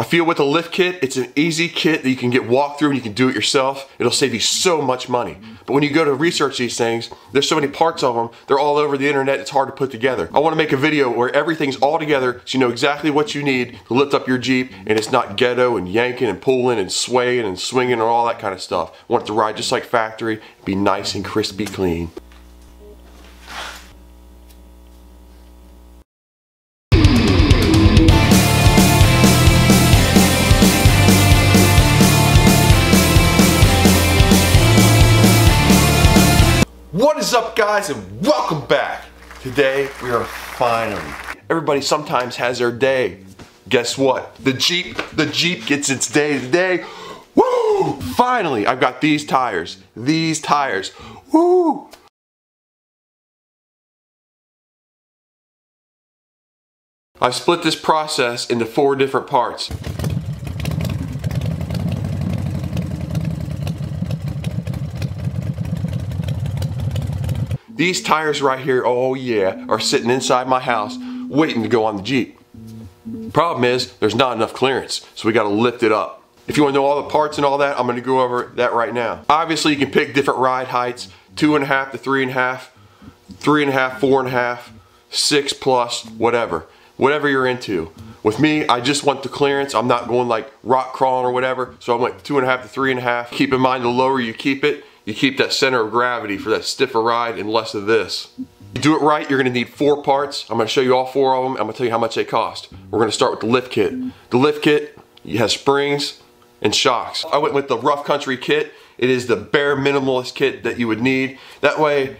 I feel with a lift kit, it's an easy kit that you can get walk through and you can do it yourself. It'll save you so much money. But when you go to research these things, there's so many parts of them, they're all over the internet, it's hard to put together. I wanna make a video where everything's all together so you know exactly what you need to lift up your Jeep and it's not ghetto and yanking and pulling and swaying and swinging and all that kind of stuff. I want it to ride just like factory, be nice and crispy clean. Guys and welcome back. Today we are finally, everybody sometimes has their day. Guess what? The Jeep, the Jeep gets its day today. Woo! Finally, I've got these tires. These tires. Woo! I've split this process into four different parts. These tires right here, oh yeah, are sitting inside my house waiting to go on the Jeep. Problem is, there's not enough clearance, so we gotta lift it up. If you wanna know all the parts and all that, I'm gonna go over that right now. Obviously, you can pick different ride heights, two and a half to three and a half, three and a half, four and a half, six plus, whatever. Whatever you're into. With me, I just want the clearance. I'm not going like rock crawling or whatever, so I went two and a half to three and a half. Keep in mind, the lower you keep it, you keep that center of gravity for that stiffer ride and less of this. You do it right, you're gonna need four parts. I'm gonna show you all four of them. I'm gonna tell you how much they cost. We're gonna start with the lift kit. The lift kit has springs and shocks. I went with the rough country kit. It is the bare minimalist kit that you would need. That way,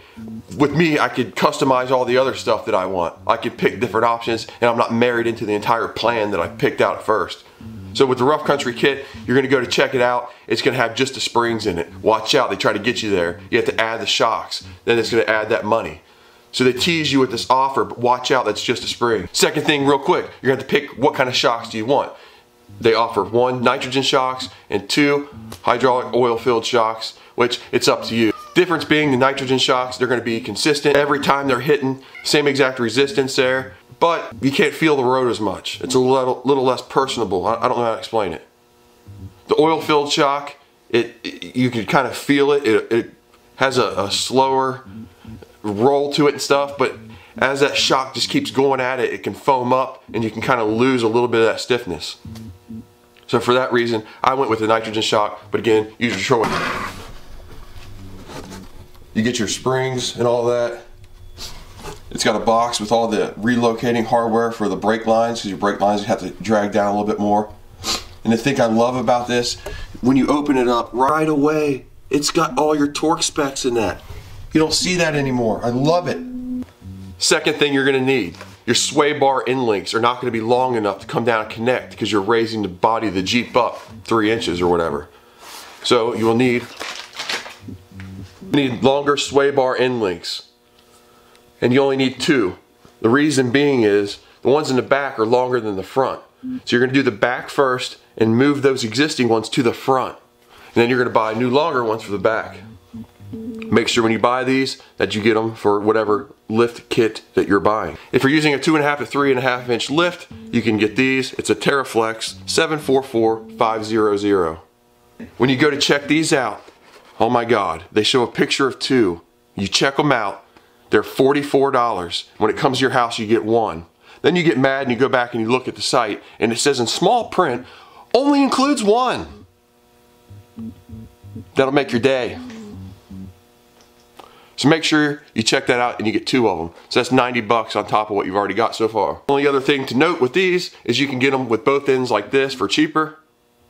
with me, I could customize all the other stuff that I want. I could pick different options and I'm not married into the entire plan that I picked out first. So with the rough country kit, you're gonna go to check it out. It's gonna have just the springs in it. Watch out, they try to get you there. You have to add the shocks. Then it's gonna add that money. So they tease you with this offer, but watch out, that's just a spring. Second thing, real quick, you're gonna have to pick what kind of shocks do you want. They offer one, nitrogen shocks, and two, hydraulic oil filled shocks, which it's up to you. Difference being the nitrogen shocks, they're gonna be consistent every time they're hitting, same exact resistance there but you can't feel the road as much. It's a little, little less personable. I, I don't know how to explain it. The oil-filled shock, it, it, you can kind of feel it. It, it has a, a slower roll to it and stuff, but as that shock just keeps going at it, it can foam up and you can kind of lose a little bit of that stiffness. So for that reason, I went with the nitrogen shock, but again, use your choice. You get your springs and all that. It's got a box with all the relocating hardware for the brake lines because your brake lines you have to drag down a little bit more. And the thing I love about this, when you open it up right away, it's got all your torque specs in that. You don't see that anymore. I love it. Second thing you're gonna need, your sway bar end links are not gonna be long enough to come down and connect because you're raising the body of the Jeep up three inches or whatever. So you will need, need longer sway bar end links and you only need two. The reason being is the ones in the back are longer than the front. So you're gonna do the back first and move those existing ones to the front. And then you're gonna buy new longer ones for the back. Make sure when you buy these that you get them for whatever lift kit that you're buying. If you're using a two and a half to three and a half inch lift, you can get these. It's a TeraFlex 744500. When you go to check these out, oh my God, they show a picture of two. You check them out, they're $44. When it comes to your house, you get one. Then you get mad and you go back and you look at the site and it says in small print, only includes one. That'll make your day. So make sure you check that out and you get two of them. So that's 90 bucks on top of what you've already got so far. Only other thing to note with these is you can get them with both ends like this for cheaper.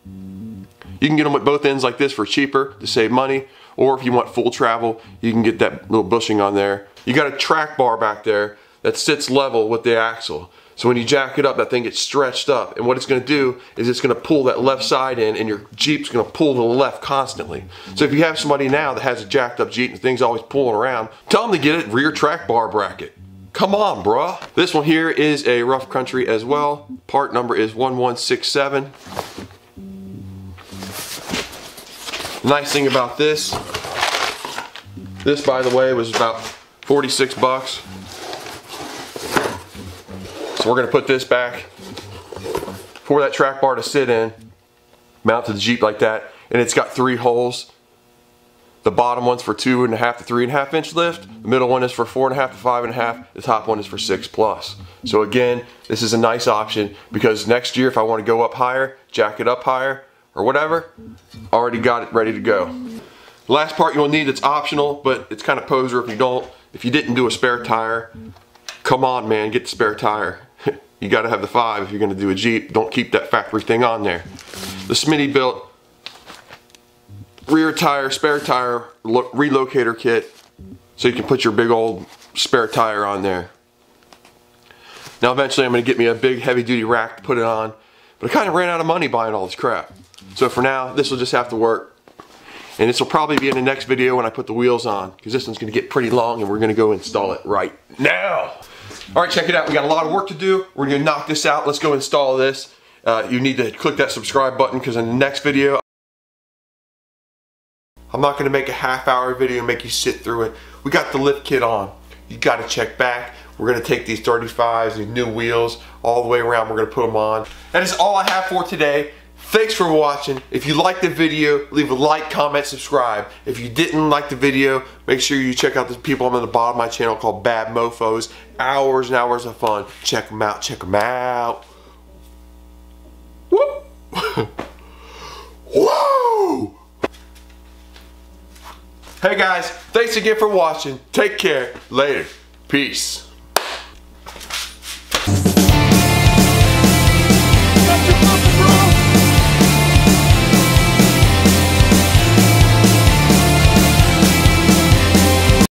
You can get them with both ends like this for cheaper to save money. Or if you want full travel, you can get that little bushing on there you got a track bar back there that sits level with the axle. So when you jack it up, that thing gets stretched up. And what it's gonna do is it's gonna pull that left side in and your Jeep's gonna pull to the left constantly. So if you have somebody now that has a jacked up Jeep and thing's always pulling around, tell them to get it rear track bar bracket. Come on, bruh. This one here is a rough country as well. Part number is 1167. Nice thing about this, this by the way was about 46 bucks. So we're gonna put this back for that track bar to sit in, mount to the Jeep like that, and it's got three holes. The bottom one's for two and a half to three and a half inch lift. The middle one is for four and a half to five and a half. The top one is for six plus. So again, this is a nice option because next year if I want to go up higher, jack it up higher, or whatever, already got it ready to go. Last part you'll need, it's optional, but it's kind of poser if you don't. If you didn't do a spare tire, come on man, get the spare tire. you gotta have the five if you're gonna do a Jeep. Don't keep that factory thing on there. The Smittybilt rear tire, spare tire, relocator kit, so you can put your big old spare tire on there. Now eventually I'm gonna get me a big heavy duty rack to put it on, but I kind of ran out of money buying all this crap. So for now, this will just have to work. And this will probably be in the next video when I put the wheels on, because this one's gonna get pretty long and we're gonna go install it right now. All right, check it out. We got a lot of work to do. We're gonna knock this out. Let's go install this. Uh, you need to click that subscribe button because in the next video, I'm not gonna make a half hour video and make you sit through it. We got the lift kit on. You gotta check back. We're gonna take these 35s, these new wheels, all the way around. We're gonna put them on. That is all I have for today. Thanks for watching. If you liked the video, leave a like, comment, subscribe. If you didn't like the video, make sure you check out the people I'm on the bottom of my channel called Bad Mofos. Hours and hours of fun. Check them out, check them out. Whoa! Hey guys, thanks again for watching. Take care. Later. Peace.